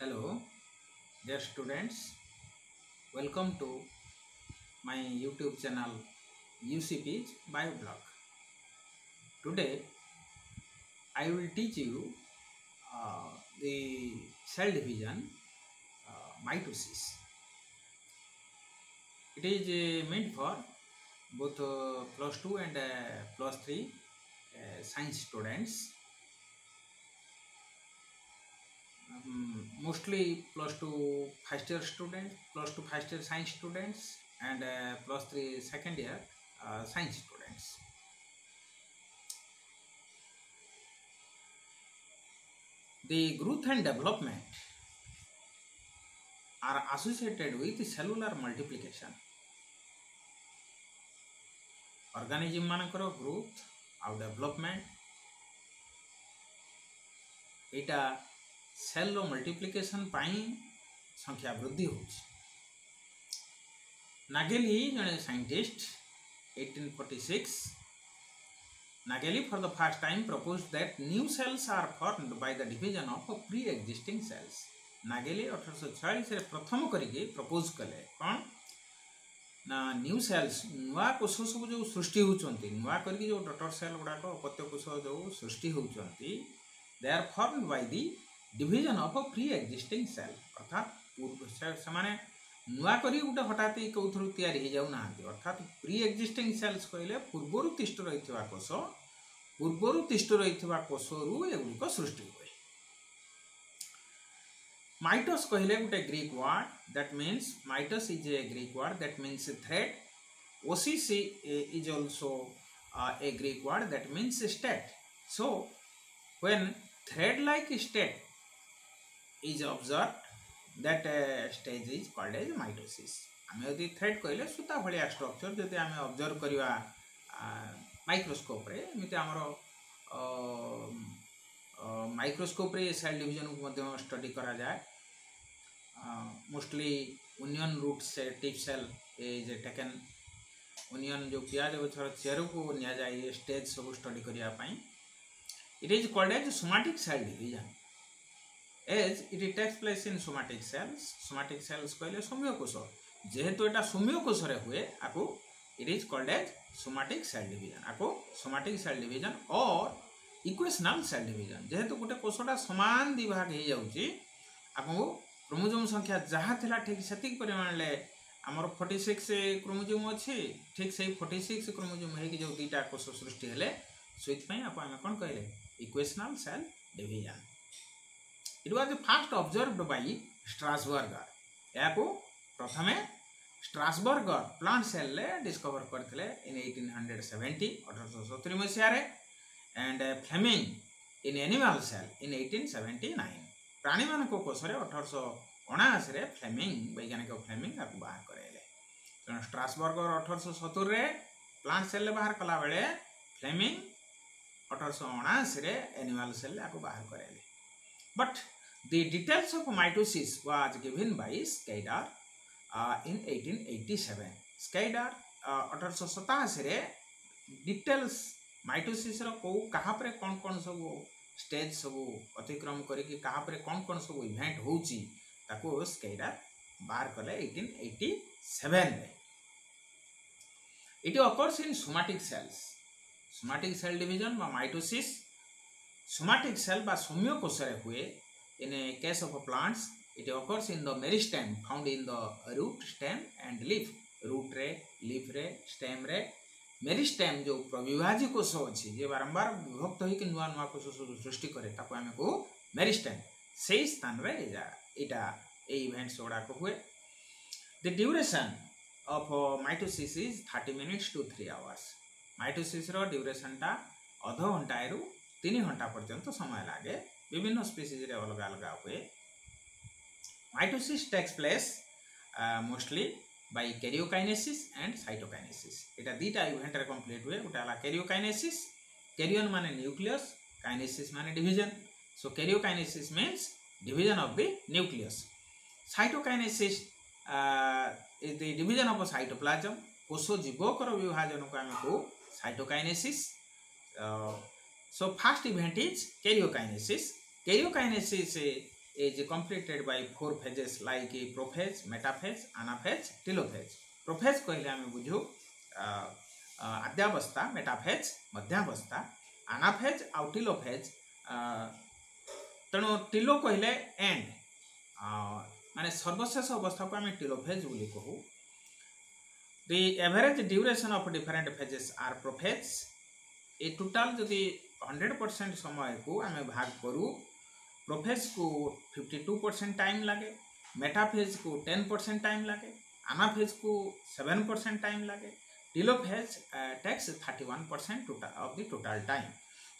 Hello, dear students. Welcome to my YouTube channel UCP's Bioblog. Today, I will teach you uh, the cell division uh, mitosis. It is uh, meant for both uh, plus 2 and uh, plus 3 uh, science students. mostly plus two first year students, plus two first year science students, and uh, plus three second year uh, science students. The growth and development are associated with cellular multiplication. organism ମାନଙ୍କର growth ଆଉ development ଏଇଟା ସେଲ୍ର multiplication ପାଇଁ ସଂଖ୍ୟା ବୃଦ୍ଧି ହେଉଛି ନାଗେଲି ଜଣେ scientist eighteen forty six Nageli for the first time propose that new cells are formed by the division of pre existing cells Nageli ଅଠରଶହ ଛୟାଳିଶରେ ପ୍ରଥମ କରିକି ପ୍ରପୋଜ କଲେ କ'ଣ ନା ନ୍ୟୁ ସେଲ୍ସ ନୂଆ କୋଷ ସବୁ ଯେଉଁ ସୃଷ୍ଟି ହେଉଛନ୍ତି ନୂଆ କରିକି ଯେଉଁ ଡଟର ସେଲ୍ ଗୁଡ଼ାକ ଅପତ୍ୟ କୋଷ ଯେଉଁ ସୃଷ୍ଟି ହେଉଛନ୍ତି ଦେ ଆର୍ ଫର୍ମଡ ବାଇ ଦି Division of pre existing cell ଅର୍ଥାତ୍ ସେମାନେ ନୂଆ କରି ଗୋଟେ ହଠାତ୍ କେଉଁଥିରୁ ତିଆରି ହେଇଯାଉନାହାନ୍ତି ଅର୍ଥାତ୍ ପ୍ରି ଏକ୍ଜିଷ୍ଟିଂ ସେଲ୍ସ କହିଲେ ପୂର୍ବରୁ ତିଷ୍ଠ ରହିଥିବା କୋଷ ପୂର୍ବରୁ ତିଷ୍ଠ ରହିଥିବା କୋଷରୁ ଏଗୁଡ଼ିକ ସୃଷ୍ଟି ହୁଏ ମାଇଟସ୍ କହିଲେ ଗୋଟେ Greek word that means mitos is a Greek word that means thread osis is also a Greek word that means state. So, when thread-like state is observed, that uh, stage is called as mitosis. ଆମେ ଯଦି thread କହିଲେ ସୂତା ଭଳିଆ structure ଯଦି ଆମେ observe କରିବା ମାଇକ୍ରୋସ୍କୋପ୍ରେ ଏମିତି ଆମର ମାଇକ୍ରୋସ୍କୋପ୍ରେ ସେଲ୍ ଡିଭିଜନକୁ ମଧ୍ୟ ଷ୍ଟଡି କରାଯାଏ ମୋଷ୍ଟଲି ଓନିଅନ୍ ରୁଟ୍ ସେ tip cell is taken onion ଯେଉଁ ପିଆଜ ଗଛର ଚେରକୁ ନିଆଯାଏ ଏ ଷ୍ଟେଜ୍ ସବୁ ଷ୍ଟଡି କରିବା ପାଇଁ it is called as somatic cell division as it takes place in somatic cells somatic cells କହିଲେ ସୌମ୍ୟ କୋଷ ଯେହେତୁ ଏଟା ସୌମ୍ୟ କୋଷରେ ହୁଏ ଆକୁ it is called as somatic cell division ଆକୁ somatic cell division or equational cell division ଯେହେତୁ ଗୋଟେ କୋଷଟା ସମାନ ଦି ଭାଗ ହେଇଯାଉଛି ଆପଣଙ୍କୁ କ୍ରୋମୋଜୋମ୍ ସଂଖ୍ୟା ଯାହା ଥିଲା ଠିକ୍ ସେତିକି ପରିମାଣରେ ଆମର ଫର୍ଟି ସିକ୍ସ କ୍ରୋମୋଜୋମ୍ ଅଛି ଠିକ୍ ସେଇ ଫର୍ଟି ସିକ୍ସ କ୍ରୋମୋଜୋମ୍ ହେଇକି ଯେଉଁ ଦୁଇଟା କୋଷ ସୃଷ୍ଟି ହେଲେ ସେଇଥିପାଇଁ ଆପଣ ଆମେ କ'ଣ କହିଲେ equational cell division. It was first observed by Strasburger. ଏହାକୁ ପ୍ରଥମେ ଷ୍ଟ୍ରାସବର୍ଗର ପ୍ଲାଣ୍ଟ ସେଲ୍ରେ ଡିସ୍କଭର କରିଥିଲେ ଇନ୍ ଏଇଟିନ୍ ହଣ୍ଡ୍ରେଡ଼ ସେଭେଣ୍ଟି ଅଠରଶହ ସତୁରି ମସିହାରେ and Flemming in animal cell in eighteen seventy nine ପ୍ରାଣୀମାନଙ୍କ କୋଷରେ ଅଠରଶହ ଅଣାଅଶୀରେ ଫ୍ଲେମିଂ ବୈଜ୍ଞାନିକ ଫ୍ଲେମିଂ ତାକୁ ବାହାର କରାଇଲେ ତେଣୁ ଷ୍ଟ୍ରାସବର୍ଗର ଅଠରଶହ ସତୁରିରେ ପ୍ଲାଣ୍ଟ ସେଲ୍ରେ ବାହାର କଲାବେଳେ ଫ୍ଲେମିଂ ଅଠରଶହ ଅଣାଅଶୀରେ ଏନିମାଲ ସେଲ୍ରେ ଆକୁ ବାହାର କରାଇଲେ But the details of mitosis was given by Skidar uh, in 1887. Skidar ଅଠରଶହ ସତାଅଶୀରେ ଡିଟେଲ୍ସ ମାଇଟୋସିସ୍ର କେଉଁ କାହାପରେ କ'ଣ କ'ଣ ସବୁ ଷ୍ଟେଜ୍ ସବୁ ଅତିକ୍ରମ କରିକି କାହାପରେ କ'ଣ କ'ଣ ସବୁ ଇଭେଣ୍ଟ ହେଉଛି ତାକୁ ସ୍କେଇରା ବାହାର କଲେ eighteen eighty ସେଭେନରେ it occurs in somatic cells somatic cell division ବା ମାଇଟୋସିସ୍ somatic cell বা সৌম্য কোষরে হুয়ে in a case of a plants, it occurs in the meristem found in the root stem and leaf. Root रे leaf रे stem रे meristem যে প্রবিভাজী কোষ অছি যে বারম্বার বিভক্ত হইকি নূয়া নূয়া কোষ সৃষ্টি করে তাকে আমি কু মেরিস্টেম সেই স্থানরে এটা এই ইভেন্টস গুড়াক হুয়ে the duration of mitosis is thirty minutes to three hours মাইটোসিসর ডিউরেসনটা অধ ঘণ্টায় ତିନି ଘଣ୍ଟା ପର୍ଯ୍ୟନ୍ତ ସମୟ ଲାଗେ ବିଭିନ୍ନ ସ୍ପିସିଜ୍ରେ ଅଲଗା ଅଲଗା ହୁଏ mitosis takes place mostly by karyokinesis and cytokinesis ଏଇଟା ଦୁଇଟା ଇଭେଣ୍ଟରେ କମ୍ପ୍ଲିଟ୍ ହୁଏ ଗୋଟେ ହେଲା କ୍ୟାରିଓକାଇନେସିସ୍ କ୍ୟାରିଅନ୍ ମାନେ ନ୍ୟୁକ୍ଲିୟସ୍ କାଇନେସିସ୍ ମାନେ division so karyokinesis means division of the nucleus cytokinesis is the division of cytoplasm କୋଷ ଜୀବକର ବିଭାଜନକୁ ଆମେ କହୁ cytokinesis. Uh, So first event is karyokinesis. Karyokinesis is completed by four phases like prophase, metaphase, anaphase, telophase. Prophase कहले हमें बुझो अध्यावस्था, metaphase, मध्यावस्था, anaphase आउ telophase. तेणु टिलो कहले एंड माने सर्वशेष अवस्था को आम टिलोफेज बोली कहू the average duration of different phases are prophase a total जदि हंड्रेड परसेंट समय को आम भाग करू प्रोफेज को फिफ्टी टू परसेंट टाइम लगे मेटाफेज को टेन परसेंट टाइम लगे आनाफेज को सेवेन परसेंट टाइम लगे telophase takes thirty one percent total of the total time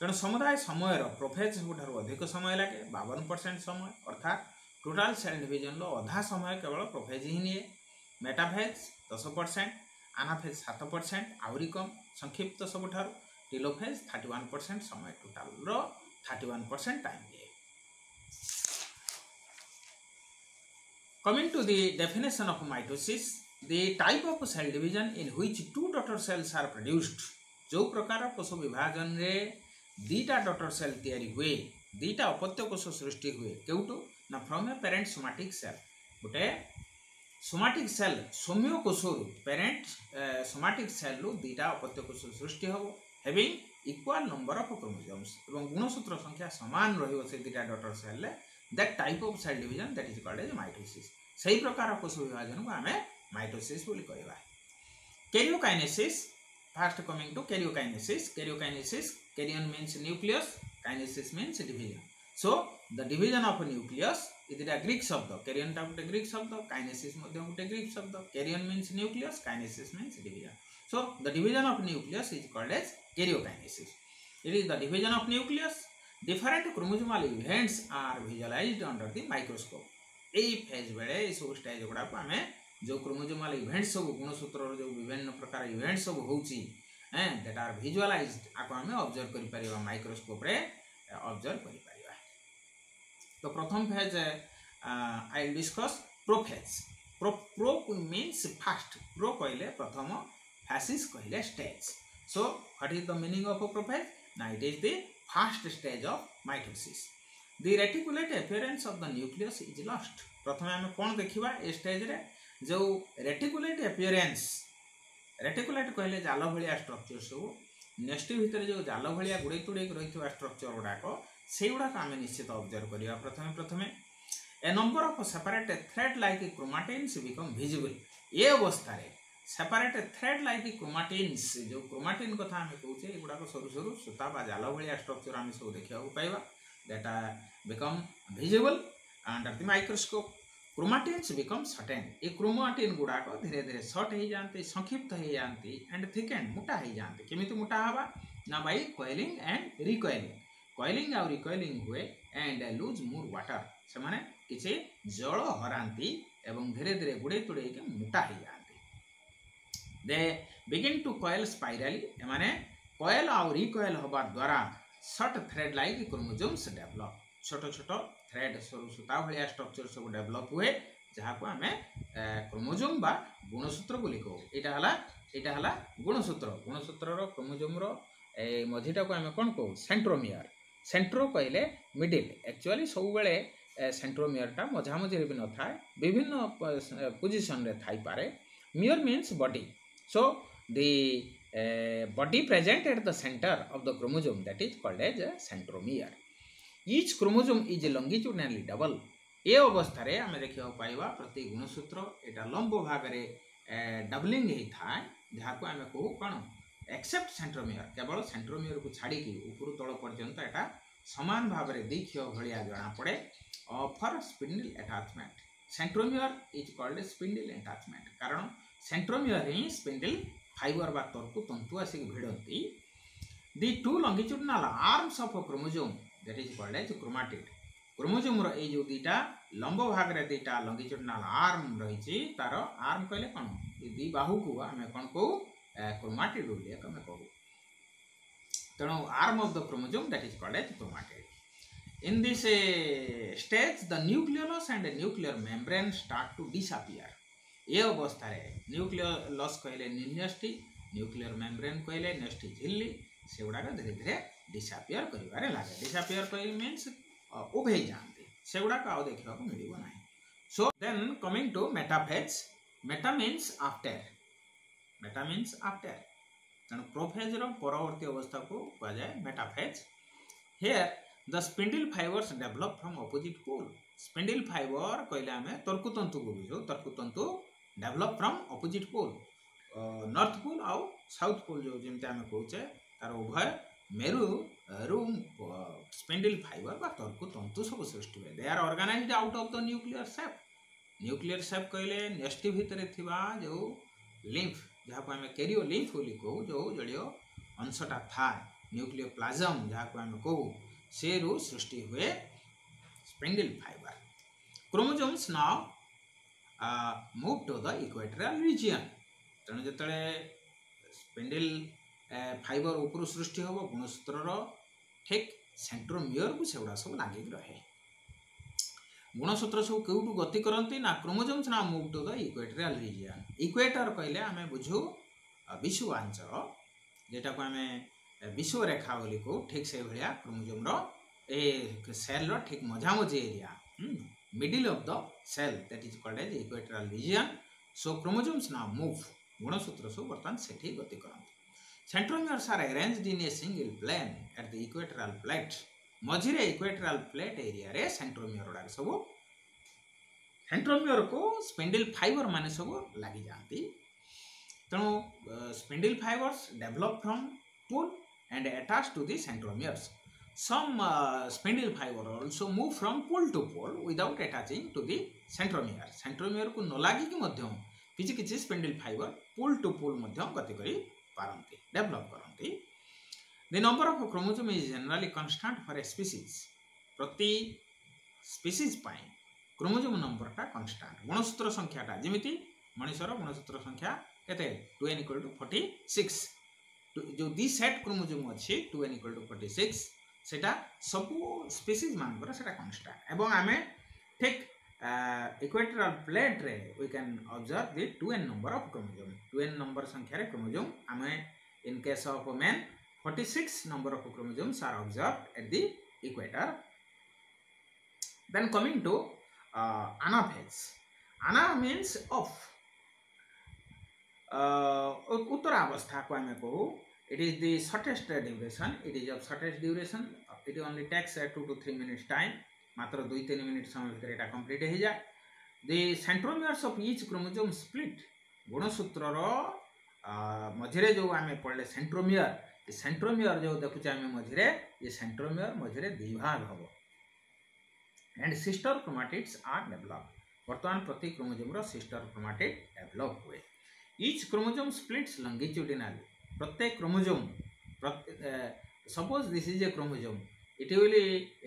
तेणु समुदाय समयर प्रोफेज ठार अधिक समय लगे बावन परसेंट समय अर्थात टोटाल सेल डिजन अधा समय केवल प्रोफेज ही निए मेटाफेज दस परसेंट आनाफेज सात परसेंट आहरी कम संक्षिप्त सबुठ টেলোফেজ থার্টি ওয়ান পরসেন্ট সময় টোটালর থার্টি ওয়ান পরসেন্ট টাইম দিଏ Coming to the definition of mitosis, the type of cell division in which two daughter cells are produced, जो प्रकार कोष विभाजन रे दीटा डटर सेल तैयारी हुए दीटा अपत्य कोष सृष्टि हुए केउटो ना from a parent somatic cell गोटे सोमाटिक सेल सौम्य कोष पेरेंट सोमाटिक सेल रु दीटा अपत्य कोष सृष्टि हम having equal number of chromosomes गुणसूत्र संख्या सामान रहा daughter cell that type of cell division that is called as mitosis से प्रकार कोष विभाजन को आम माइटोसीस्ट कह karyokinesis first coming to karyokinesis karyokinesis karyon means nucleus kinesis means division so the division of nucleus इतना ग्रीक शब्द कैरियन टा गोटे ग्रीक शब्द कैनेसीस्ट गोटे ग्रीक शब्द karyon means nucleus kinesis means division So the division of nucleus is called as karyokinesis. It is the division of nucleus. Different chromosomal events are visualized under the microscope. ଏଇ phase ବେଳେ ଏଇସବୁ stage ଗୁଡ଼ାକୁ ଆମେ ଯେଉଁ କ୍ରୋମୋଜୋମାଲ event ସବୁ ଗୁଣସୂତ୍ରର ଯେଉଁ ବିଭିନ୍ନ ପ୍ରକାର ଇଭେଣ୍ଟ ସବୁ ହେଉଛି ଏଁ ଦେଟ୍ ଆର୍ ଭିଜୁଆଲାଇଜ୍ ଆକୁ ଆମେ ଅବଜର୍ଭ କରିପାରିବା ମାଇକ୍ରୋସ୍କୋପ୍ରେ ଅବଜର୍ଭ କରିପାରିବା ତ ପ୍ରଥମ phase I discuss prophase pro pro means first pro କହିଲେ ପ୍ରଥମ फैसिस कहले stage so what is the meaning of prophase ना it is the first stage of mitosis the reticulate appearance of the nucleus is lost प्रथम हमें कोन देखिबा ए stage जो रेटिकुलेट एपियरेन्स रेटिकुलेट कहले जाल भाया स्ट्रक्चर सब नेक्स्ट भितर जो जाल भाया गुड़े तुड़े रही स्ट्रक्चर गुड़ाक से गुड़ाक आम निश्चित ऑब्ज़र्व करवा प्रथम प्रथम a number of separate thread like chromatins become visible ये अवस्था सेपरेट थ्रेड लाइक क्रोमाटिन्स जो क्रोमाटिन कथा कहे युड़ाक सर सर सूता जाल भाया स्ट्रक्चर आम सब देखा पाइबा। दैटा become visible under the microscope chromatins become shorten ये क्रोमाटिन गुड़ाक धीरे धीरे सर्ट हो जाते संक्षिप्त हो जाती एंड थिक एंड मोटा हो जाते केमी मोटा हवा? ना by coiling and recoiling coiling आउ रिकॉइलिंग हुए एंड लूज मोर वाटर से माने किसी? जल हराती धीरे धीरे गुड़े तुड़े मोटा हो जाती they begin to coil spirally एमाने कॉयल आउ रिकॉयल हवा द्वारा short thread like chromosomes develop छोट छोट थ्रेड सर सूता भाया स्ट्रक्चर सब डेभलप हुए जहाँ को आम क्रोमोजोम बा गुणसूत्र बोली कहू यहाँ यहाँ गुणसूत्र गुणसूत्र क्रोमोजोम्र मझीटा को आम कौन कहू सेंट्रोमियर सेंट्रो कहले मिडिल एक्चुअली सब बेले सेंट्रोमियरटा मझामझी भी न था विभिन्न पोजिशन रे थाई पारे means body so the body present at the centre of the chromosome that is called as centromere each chromosome is longitudinally double ए अवस्था आम देखा पाइबा प्रति गुणसूत्र यहाँ लंब भाग में डबलिंग है जहाँ को कहू कौन एक्सेप्ट सेंट्रोमियर केवल सेंट्रोमियर को छाड़ी ऊपर तल पर्यंत यहाँ सामान भाव में दीक्ष भाया जना पड़े for spindle attachment centromere is called spindle attachment कारण सेंट्रोमियर ही स्पिंडल फाइबर बा तर्क तंतु आसिक भिड़ती the two longitudinal arms of chromosome that is called as chromatid chromosome रो ए जो दीटा लंब भाग रे दीटा लंगिट्यूडनाल आर्म रही तार आर्म कहले कौन ये दी बाहु को आम कौन कहू क्रोमाटिड बोली आम कहू तेणु arm of the chromosome that is called as chromatid in this uh, stage the nucleolus and the nuclear membrane start to disappear ये अवस्था न्यूक्लियर लस कहले निन्यस्टी न्यूक्लियर मेम्ब्रेन कहले नेस्टी झिल्ली से गुड़ाक धीरे धीरे डिसअपियर कर लगे। डिसअपियर कह मीन उभ जाती से गुड़ाक आज देखा मिले ना so they coming to metaphase meta means after meta means after तेना प्रोफेजर परवर्त अवस्था को क्या जाए metaphase here the spindle fibres develop from opposite pole spindle fibre कहले आम तर्कुतंतु को बुझ तर्कुतंतु develop from opposite pole north pole ଆଉ ସାଉଥ୍ ପୁଲ୍ ଯେଉଁ ଯେମିତି ଆମେ କହୁଛେ ତାର ଉଭୟ ମେରୁରୁ ସ୍ପିଣ୍ଡିଲ୍ ଫାଇବର ବା ତର୍କୁତନ୍ତୁ ସବୁ ସୃଷ୍ଟି ହୁଏ they are organised out of the nuclear sap nuclear sap କହିଲେ ନ୍ୟଷ୍ଟି ଭିତରେ ଥିବା ଯେଉଁ ଲିମ୍ଫ ଯାହାକୁ ଆମେ କେରିଓ ଲିମ୍ଫ ବୋଲି କହୁ ଯେଉଁ ଜଳୀୟ ଅଂଶଟା ଥାଏ ନ୍ୟୁକ୍ଲିୟ ପ୍ଲାଜମ୍ ଯାହାକୁ ଆମେ କହୁ ସେରୁ ସୃଷ୍ଟି ହୁଏ ସ୍ପିଣ୍ଡିଲ୍ fibre କ୍ରୋମୋଜୋମ୍ସ now move to the equatorial region तेणु जो स्पेडिल फाइबर उपर सृष्टि हम गुणसूत्र ठीक सेट्रोमिओर को सेगढ़ सब लग रहे गुणसूत्र सब क्यों गति करती ना क्रोमोजोम्स ना move to the equatorial region equator कहले आम बुझु विश्वांचल जेटा को आम विश्वरेखा बोली कहू ठीक से भाया क्रोमोजोम्र ए सेल ठीक मझामझी area Middle of the cell that is called as equatorial region so chromosomes ନା ମୁଭ୍ ଗୁଣସୂତ୍ର ସବୁ ବର୍ତ୍ତମାନ ସେଠି ଗତି କରନ୍ତି centromeres are arranged in a single plane at the equatorial plate ମଝିରେ ଇକ୍ୱେଟରାଲ ପ୍ଲେଟ୍ ଏରିଆରେ ସେଣ୍ଟ୍ରୋମିୟର ଗୁଡ଼ାକ ସବୁ ସେଣ୍ଟ୍ରୋମିୟରକୁ ସ୍ପିଣ୍ଡିଲ୍ ଫାଇବର ମାନେ ସବୁ ଲାଗିଯାଆନ୍ତି ତେଣୁ spindle fibres develop from pole and attached to the centromeres. some uh, spindle fiber also move from pole to pole without attaching to the centromere. Centromere को नलागिकी मध्य किसी किसी spindle fiber pole to pole मध्य गति करी पारंती develop करंती. The number of chromosome is generally constant for a species. प्रति species पाए chromosome number टा constant. गुणसूत्र संख्या टा जिमिति मनुष्यर गुणसूत्र संख्या केते 2n equal to 46. जो दी set chromosome अछि 2n equal to 46 সেটা সবু স্পিসিজ মানকর সেটা কনস্ট্যান্ট এবং আমি ঠিক equatorial প্লেটরে we can observe the two n number of chromosome two n number সংখ্যার ক্রোমোজোম আমি in case of women forty six number of chromosomes are observe at the equator then coming to uh, anaphase ana means off uh, uttara avastha ko ame kahu it is the shortest duration it is of it only takes uh, two to three minutes time matra do three minutes samay bhitare eta complete he jae the centromeres of each chromosome split gunasutra मझेरे जो आम पढ़े सेन्ट्रोमिययर सेन्ट्रोमिययर जो देखुचे मझेरे ये सेन्ट्रोमिययर मझेरे दिभाग हम and sister chromatids are develop बर्तमान प्रति क्रोमोजोम सिस्टर क्रोमाटिक डेभलप हुए इच क्रोमोजोम स्प्लीट्स लंगिच्युटिनाल प्रत्येक chromosome suppose this is a chromosome it will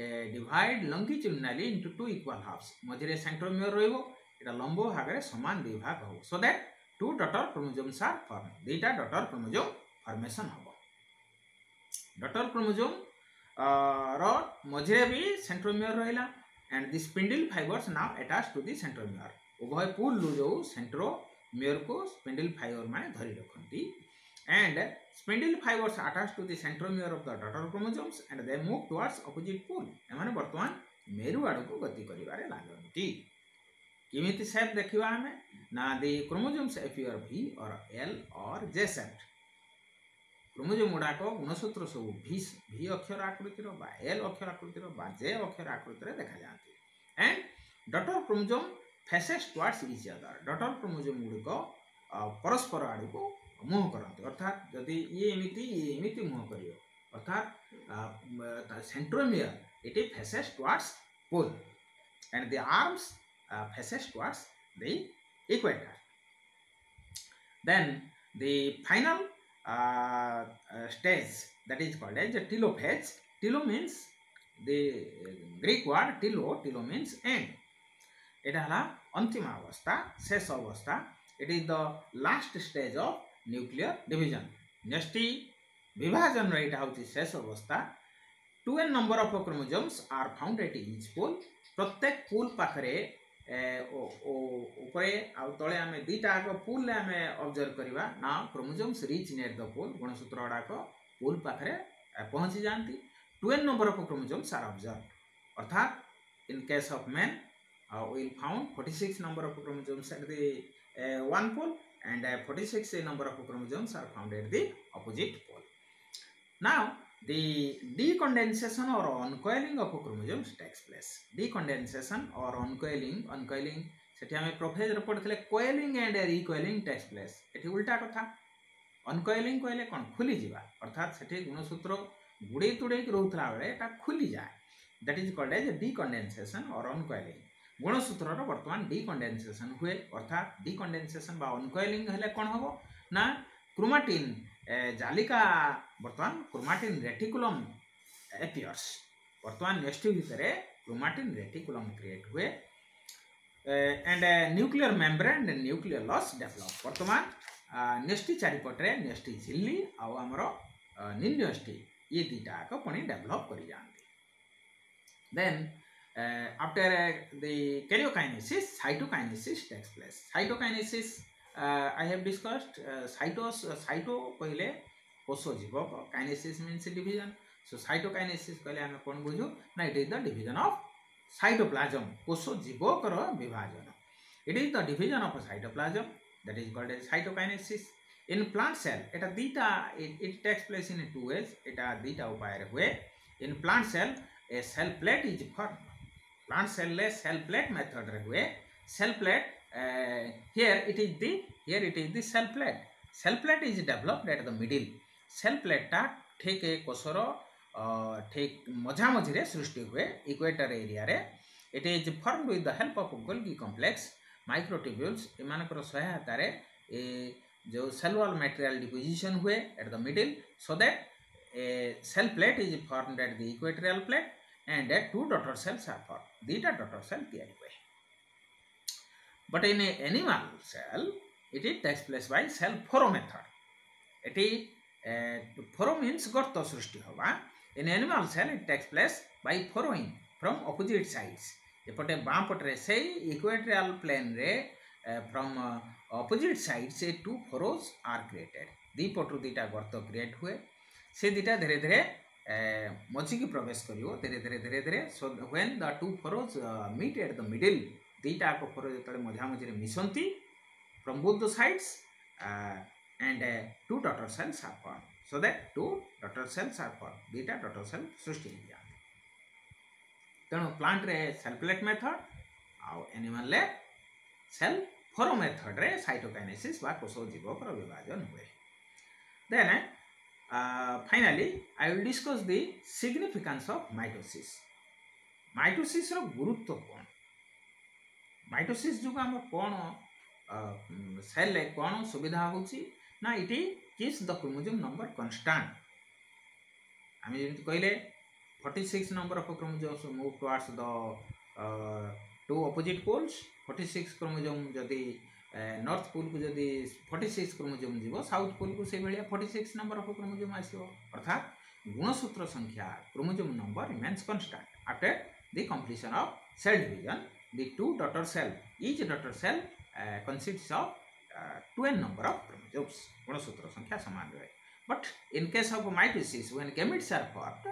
uh, divide longitudinally into two equal halves madhire centromere roibo eta lombo hagare saman bibhag hobo so that two daughter chromosomes are formed data daughter chromosome formation hobo daughter chromosome uh, ro madhire bi centromere rahila and this spindle fibers now attached to the centromere ubhay pull lo jo centromere ko spindle fiber mane dhari rakhanti and uh, spindle fibres attached to the centromere of the daughter chromosomes and they move towards opposite pole এমানে বর্তমান মেরু আড়କୁ গতি করিবারে লাগନ୍ତି କେମିତି shape ଦେଖିବା ଆମେ ନା the chromosomes appear v or l or j shaped chromosome ଗୁଡ଼ାକ ଗୁଣସୂତ୍ର ସବୁ ଭି ଭି ଅକ୍ଷର ଆକୃତିର ବା ଏଲ୍ ଅକ୍ଷର ଆକୃତିର ବା ଜେ ଅକ୍ଷର ଆକୃତିରେ ଦେଖାଯାଆନ୍ତି and daughter chromosome faces towards each other daughter chromosome ଗୁଡ଼ିକ ପରସ୍ପର ଆଡ଼କୁ ମୁହଁ କରନ୍ତି ଅର୍ଥାତ୍ ଯଦି ଇଏ ଏମିତି ଇଏ ଏମିତି ମୁହଁ କରିବ ଅର୍ଥାତ୍ centromere it faces towards pole and the arms faces towards the equator. Then the final uh, uh, stage that is called as a telophase. Telo means the Greek word telo. Telo means end. এটা ହେଲା ଅନ୍ତିମ ଅବସ୍ଥା ଶେଷ ଅବସ୍ଥା it is the last stage of nuclear nuclear division next विभाजन रहा हूँ शेष अवस्था two n number of chromosomes are found at each pole प्रत्येक पुल पाखे उपरे आए आम दुटा जाक पुल आम अब्जर्व ना क्रोमोजोम्स रिच ने द पोल गुणसूत्र गुड़ाक पुल पाखे पहुँची जाती two n number of chromosomes are observe अर्थात in case men man will found forty six number of chromosomes at the one pole and uh, 46 number of chromosomes are found at the opposite pole. Now, the decondensation or uncoiling of chromosomes takes place. Decondensation or uncoiling, uncoiling, सेठी आमे professor पढ़ते coiling and recoiling takes place एठी उल्टा कथा अनकोएलिंग कहले कौन खुली जीवा अर्थात सेठी गुणसूत्र गुड़े तुड़े रोला बेले खुली जाए that is called as decondensation or uncoiling ଗୁଣସୂତ୍ରର ବର୍ତ୍ତମାନ ଡିକଣ୍ଡେନ୍ସେସନ୍ ହୁଏ ଅର୍ଥାତ୍ ଡିକଣ୍ଡେନ୍ସେସନ୍ ବା ଅନକଏଲିଂ ହେଲେ କ'ଣ ହେବ ନା କ୍ରୋମାଟିନ୍ ଜାଲିକା ବର୍ତ୍ତମାନ କ୍ରୋମାଟିନ୍ ରେଟିକୁଲମ୍ ଏପିୟର୍ସ ବର୍ତ୍ତମାନ ନେଷ୍ଟି ଭିତରେ କ୍ରୋମାଟିନ୍ ରେଟିକୁଲମ୍ କ୍ରିଏଟ୍ ହୁଏ and nuclear membrane nucleolus develop ବର୍ତ୍ତମାନ ନେଷ୍ଟି ଚାରିପଟରେ ନେଷ୍ଟି ଝିଲ୍ଲି ଆଉ ଆମର ନିନ୍ୟଷ୍ଟି ଇଏ ଦୁଇଟାକ ପୁଣି develop କରିଯାଆନ୍ତି then uh, after uh, the karyokinesis, cytokinesis takes place. Cytokinesis, uh, I have discussed, uh, cytos, uh, cyto, pahile, koso jibaka, kinesis means division. So, cytokinesis, kale, ame kon bujo, na it is the division of cytoplasm, koso jibaka ra vibhajana. It is the division of a cytoplasm, that is called as cytokinesis. In plant cell, it, it, it takes place in two ways, it is a dita upaya way. In plant cell, a cell plate is formed. plant cellless cell plate method re hue cell plate uh, here it is the here it is the cell plate cell plate is developed at the middle cell plate ta thik e kosor ठीक मझा मझीरे सृष्टि हुए equator area रे it is form with the help of Golgi complex microtubules एमानकर सहायतार ए जो cell wall material deposition हुए at the middle so that a cell plate is formed at the equatorial plate and uh, two daughter cells are formed. Theta daughter cell theory way. But in an animal cell, it, it takes place by cell furrow method. এটি ফরো means গর্ত সৃষ্টি হওয়া in animal cell it takes place by furrowing from opposite sides এপটে বাঁ পটরে সেই equatorial প্লেন্রে from opposite sides A two furrows are created দুই পটু দুইটা গর্ত ক্রিয়েট হুয়ে সে দুইটা ধীরে ধীরে ମଝିକି ପ୍ରବେଶ କରିବ ଧୀରେ ଧୀରେ ଧୀରେ ଧୀରେ so when the two furrows meet at the middle ଦୁଇଟା ଆକ ଫରୋ ଯେତେବେଳେ ମଝାମଝିରେ ମିଶନ୍ତି from both the sides and two daughter cells are form so that two daughter cells are formed beta daughter cell ସୃଷ୍ଟି ହେଇଯାନ୍ତି ତେଣୁ ପ୍ଲାଣ୍ଟରେ ସେଲ୍ ପ୍ଲେଟ୍ ମେଥଡ଼ ଆଉ ଆନିମାଲରେ cell ଫୋରୋ ମେଥଡ଼ରେ ସାଇଟୋକାଇନେସିସ୍ ବା କୋଷ ଜୀବକର ବିଭାଜନ uh, finally, I will discuss the significance of mitosis. Mitosis ର ଗୁରୁତ୍ୱ କ'ଣ ମାଇଟୋସିସ୍ ଯୋଗୁଁ ଆମ କ'ଣ ସେଲ୍ରେ କ'ଣ ସୁବିଧା ହେଉଛି ନା it keeps the chromosome number constant ଆମେ ଯେମିତି କହିଲେ forty six number of chromosomes move towards the two opposite poles forty six chromosome ଯଦି नर्थ पुल को जदि फर्टी सिक्स क्रोमोजोम जीव साउथ पोल को भाया forty six number of chromosome अर्थात गुणसूत्र संख्या chromosome number remains constant after the completion of cell division the two daughter cell each daughter cell consists of twelve number of chromosomes गुणसूत्र संख्या सामान रहे but in case of meiosis when gametes are formed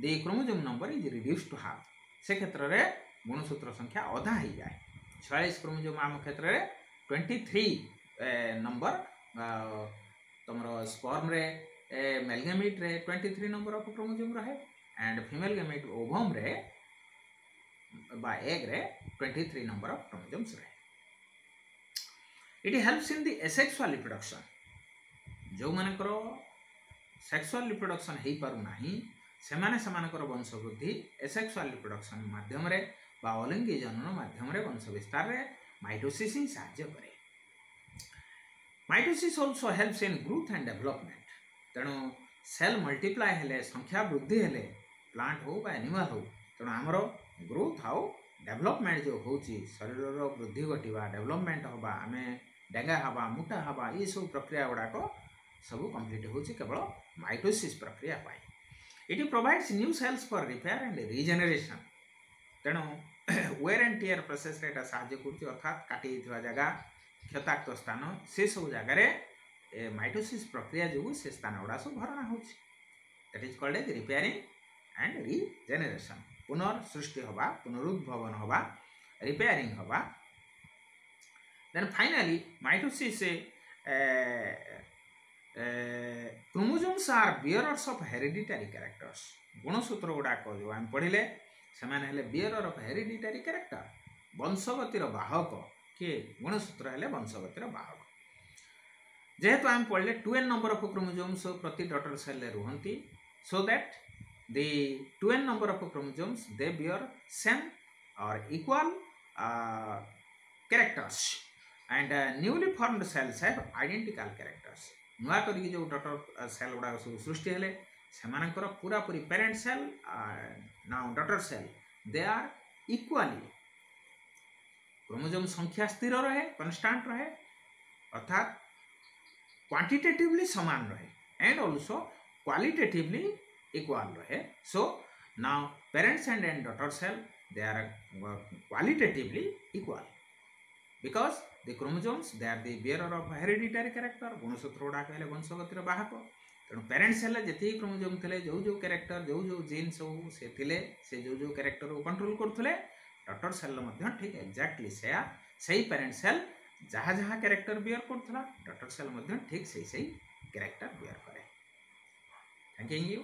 the chromosome number is reduce to half से क्षेत्र में गुणसूत्र संख्या अधा हो जाए छयास क्रोमोजोम आम क्षेत्र में ट्वेंटी थ्री नंबर तुम sperm male male gamete twenty three number of chromosome रहे एंड फिमेल गेमिट ओभम रे twenty three number of chromosomes रहे। It helps in the asexual reproduction जो मानकर सेक्सुआल रिप्रोडक्शन हो पारना से वंशवृद्धि एसेक्सुआल रिप्रोडक्शन मध्यम बा जनन मध्यम वंश विस्तार ବିସ୍ତାରରେ ମାଇଟୋସିସ୍ ହିଁ ସାହାଯ୍ୟ କରେ mitosis also helps in growth and development ତେଣୁ ସେଲ୍ ମଲ୍ଟିପ୍ଲାଏ ହେଲେ ସଂଖ୍ୟା ବୃଦ୍ଧି ହେଲେ ପ୍ଲାଣ୍ଟ ହେଉ ବା ଆନିମାଲ୍ ହେଉ ତେଣୁ ଆମର ଗ୍ରୋଥ୍ ଆଉ ଡେଭଲପମେଣ୍ଟ ଯେଉଁ ହେଉଛି ଶରୀରର ବୃଦ୍ଧି ଘଟିବା ଡେଭଲପମେଣ୍ଟ ହେବା ଆମେ ଡେଙ୍ଗା ହେବା ମୋଟା ହେବା ଏସବୁ ପ୍ରକ୍ରିୟା ଗୁଡ଼ାକ ସବୁ କମ୍ପ୍ଲିଟ୍ ହେଉଛି କେବଳ ମାଇଟୋସିସ୍ ପ୍ରକ୍ରିୟା ପାଇଁ ଏଠି provides new cells for repair and regeneration ତେଣୁ वेर एंड टीयर प्रोसेस करती अर्थात काटि जगह क्षताक्त स्थान से सब जगह माइटोसी प्रक्रिया जो से स्थान गुड़ा सब भरणा होट is called is repairing and regeneration पुनर्सृष्टि हवा पुनरुद्भवन हवा रिपेयरिंग हवा then finally mitosis chromosomes are bearers of hereditary characters गुणसूत्र गुड़ाक जो आम पढ़ले से बिहर अफ हेरीडिटारी क्यारेक्टर वंशवतीर बाहक किए गुणसूत्र है वंशवतीर बाहक जेहेतु आम पढ़ले टू नंबर अफ क्रोमोजोम्स प्रति daughter cell रुहत so that the two number of chromosomes they bear same are equal characters and newly formed cells have identical characters नुआ करो डटर सेल गुड़ा सब सृष्टि ସେମାନଙ୍କର ପୁରାପୁରି parent cell now daughter cell they are equally chromosome ସଂଖ୍ୟା ସ୍ଥିର ରହେ କନଷ୍ଟାଣ୍ଟ ରହେ অর্থাৎ কোয়ান্টিটেটিভলি সমান রহে অ্যান্ড অলসো কোয়ালিটেটিভলি ইকুয়াল রহে so now parents and and daughter cell they are qualitatively equal because the chromosomes they are the bearer of hereditary character গুণসূত্র গুড়াক হলে বংশগতির বাহক तेणु पेरेन्ट्स हेले जेतिक क्रोमोजोम थे जो जो क्यारेक्टर जो जो जीन सबसे थे से जो जो क्यारेक्टर को कंट्रोल करते डटर सेल ठीक एक्जाक्टली से ही पेरेन्ट सेल जहाँ जहाँ क्यारेक्टर बियर करथला डटर सेल ठीक से ही क्यारेक्टर बियर कैंक यू